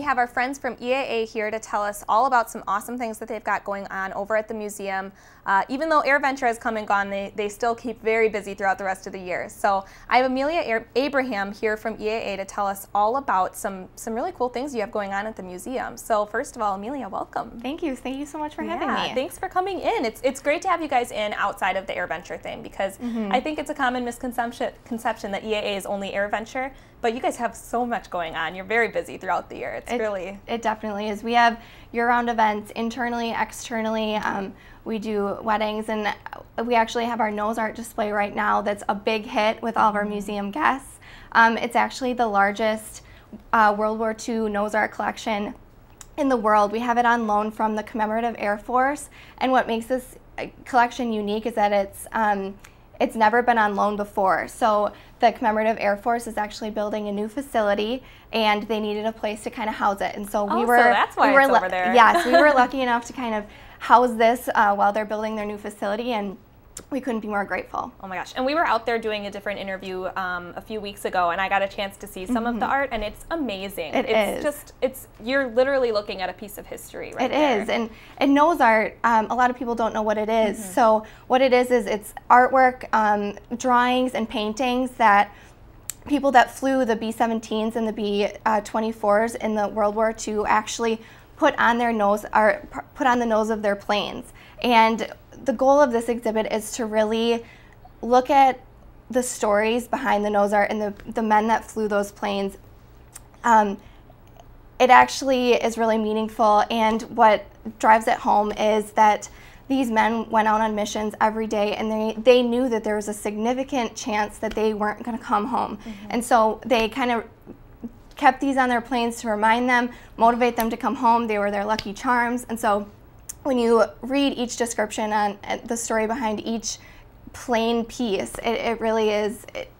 have our friends from EAA here to tell us all about some awesome things that they've got going on over at the museum. Uh, even though AirVenture has come and gone, they, they still keep very busy throughout the rest of the year. So I have Amelia Abraham here from EAA to tell us all about some, some really cool things you have going on at the museum. So first of all, Amelia, welcome. Thank you. Thank you so much for having yeah, me. Thanks for coming in. It's, it's great to have you guys in outside of the AirVenture thing because mm -hmm. I think it's a common misconception conception that EAA is only AirVenture, but you guys have so much going on. You're very busy throughout the year. It's it, really... It definitely is. We have year-round events internally, externally. Um, we do weddings, and we actually have our nose art display right now that's a big hit with all of our museum guests. Um, it's actually the largest uh, World War II nose art collection in the world. We have it on loan from the Commemorative Air Force, and what makes this uh, collection unique is that it's um, it's never been on loan before. So the Commemorative Air Force is actually building a new facility, and they needed a place to kind of house it. And so we oh, were so that's why we were over there. yes, we were lucky enough to kind of house this uh, while they're building their new facility and we couldn't be more grateful. Oh my gosh. And we were out there doing a different interview um, a few weeks ago and I got a chance to see some mm -hmm. of the mm-hmm. art and it's amazing. It it's is. just, it's, you're literally looking at a piece of history right It there. is, And, and nose art, um, a lot of people don't know what it is. Mm -hmm. So what it is, is it's artwork, um, drawings and paintings that people that flew the B-17s and the B-24s in the World War II actually put on their nose or put on the nose of their planes. And the goal of this exhibit is to really look at the stories behind the nose art and the, the men that flew those planes. Um, it actually is really meaningful and what drives it home is that these men went out on missions every day and they, they knew that there was a significant chance that they weren't going to come home. Mm -hmm. And so they kind of kept these on their planes to remind them, motivate them to come home. They were their lucky charms. And so when you read each description and the story behind each plane piece, it, it really is it,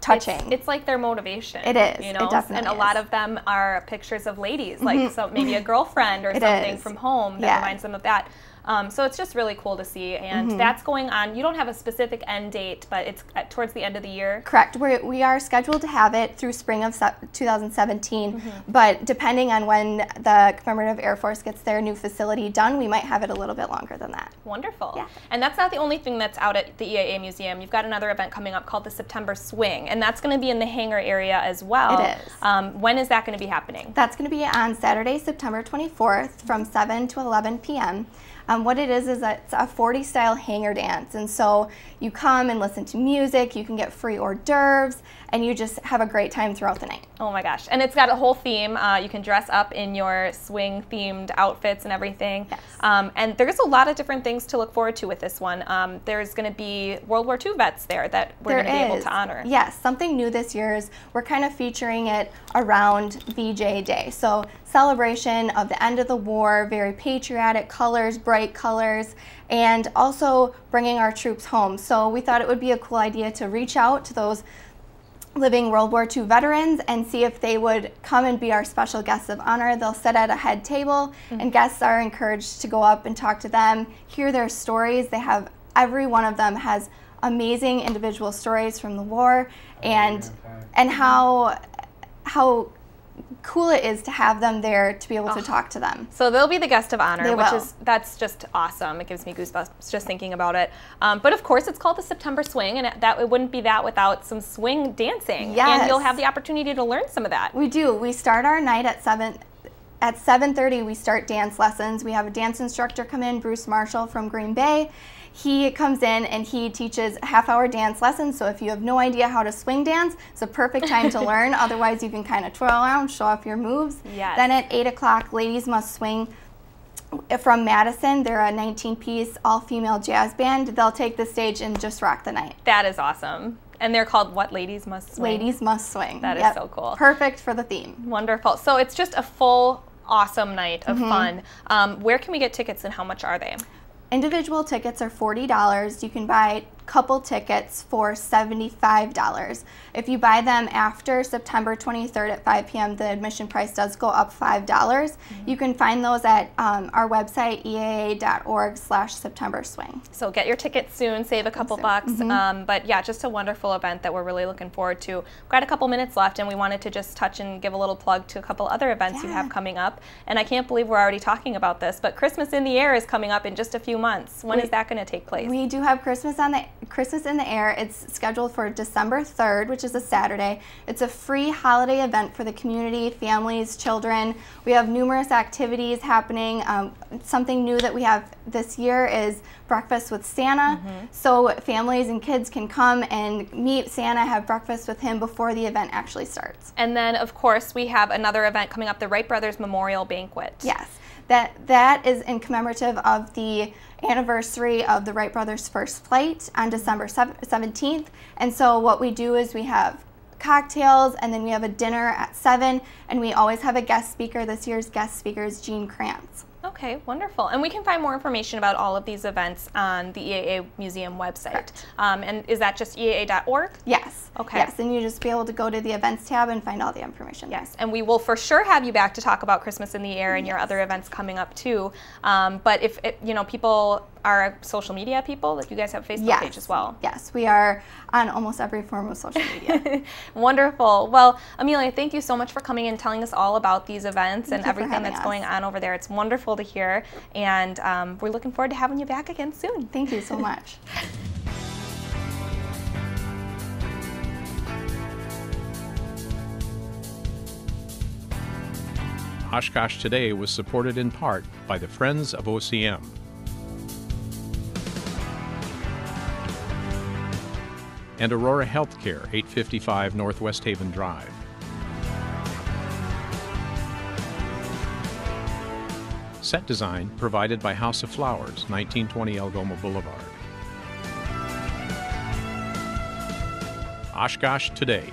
touching. It's, it's, like their motivation. It is. You know, and a is. lot of them are pictures of ladies, like mm -hmm. so maybe a girlfriend or it something is. from home that yeah. reminds them of that. Um, so it's just really cool to see, and mm-hmm. that's going on. You don't have a specific end date, but it's at, towards the end of the year. Correct. We're, we are scheduled to have it through spring of 2017, mm-hmm. but depending on when the Commemorative Air Force gets their new facility done, we might have it a little bit longer than that. Wonderful. Yeah. And that's not the only thing that's out at the EAA Museum. You've got another event coming up called the September Swing, and that's going to be in the hangar area as well. It is. Um, when is that going to be happening? That's going to be on Saturday, September 24th from 7 to 11 p.m. Um, what it is is it's a 40 style hangar dance. And so you come and listen to music, you can get free hors d'oeuvres, and you just have a great time throughout the night. Oh my gosh. And it's got a whole theme. Uh, you can dress up in your swing themed outfits and everything. Yes. Um, and there's a lot of different things to look forward to with this one. Um, there's going to be World War II vets there that we're going to be able to honor. Yes. Something new this year is we're kind of featuring it around VJ Day. So celebration of the end of the war, very patriotic colors, bright colors, and also bringing our troops home. So we thought it would be a cool idea to reach out to those living World War II veterans and see if they would come and be our special guests of honor. They'll sit at a head table mm -hmm. and guests are encouraged to go up and talk to them, hear their stories. They have, every one of them has amazing individual stories from the war and, and how, how cool it is to have them there to be able oh. to talk to them. So they'll be the guest of honor, they which will. is that's just awesome. It gives me goosebumps just thinking about it. Um, but of course, it's called the September Swing, and it, that it wouldn't be that without some swing dancing. Yes. and you'll have the opportunity to learn some of that. We do. We start our night at seven. At 7.30, we start dance lessons. We have a dance instructor come in, Bruce Marshall from Green Bay, he comes in and he teaches half hour dance lessons. So if you have no idea how to swing dance, it's a perfect time to learn. Otherwise, you can kind of twirl around, show off your moves. Yes. Then at 8 o'clock, ladies must swing from Madison. They're a 19 piece all female jazz band. They'll take the stage and just rock the night. That is awesome. And they're called What Ladies Must Swing? Ladies Must Swing. That yep. is so cool. Perfect for the theme. Wonderful. So it's just a full, awesome night of mm -hmm. fun. Um, where can we get tickets and how much are they? Individual tickets are $40. You can buy couple tickets for $75. If you buy them after September 23rd at 5 p.m., the admission price does go up 5. dollars mm-hmm. You can find those at um, our website, eaa.org slash September Swing. So get your tickets soon, save a couple bucks. Mm-hmm. Um, but yeah, just a wonderful event that we're really looking forward to. We've got a couple minutes left, and we wanted to just touch and give a little plug to a couple other events yeah. you have coming up. And I can't believe we're already talking about this, but Christmas in the Air is coming up in just a few months. When we, is that going to take place? We do have Christmas on the Christmas in the Air. It's scheduled for December 3rd, which is a Saturday. It's a free holiday event for the community, families, children. We have numerous activities happening. Um, something new that we have this year is breakfast with Santa. Mm-hmm. So families and kids can come and meet Santa, have breakfast with him before the event actually starts. And then, of course, we have another event coming up, the Wright Brothers Memorial Banquet. Yes, that that is in commemorative of the anniversary of the Wright brothers' first flight on December 17th. And so what we do is we have cocktails and then we have a dinner at 7 and we always have a guest speaker. This year's guest speaker is Gene Kranz. Okay, wonderful. And we can find more information about all of these events on the EAA Museum website. Um, and is that just EAA.org? Yes. Okay. Yes, and you just be able to go to the events tab and find all the information. Yes, and we will for sure have you back to talk about Christmas in the Air and yes. your other events coming up too. Um, but if it, you know people are social media people, like you guys have a Facebook yes. page as well. Yes, we are on almost every form of social media. Wonderful. Well, Amelia, thank you so much for coming and telling us all about these events thank and everything that's us. going on over there. It's wonderful to hear, and um, we're looking forward to having you back again soon. Thank you so much. Oshkosh Today was supported in part by the Friends of OCM. And Aurora Healthcare, 855 North Westhaven Drive. Set design provided by House of Flowers, 1920 Algoma Boulevard. Oshkosh Today